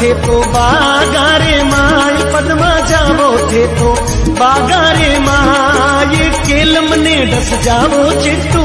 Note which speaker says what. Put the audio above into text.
Speaker 1: थे तो बागारे माई, पदमा जावो थे तो बागारे माई, केलम ने डस जावो चिट्टू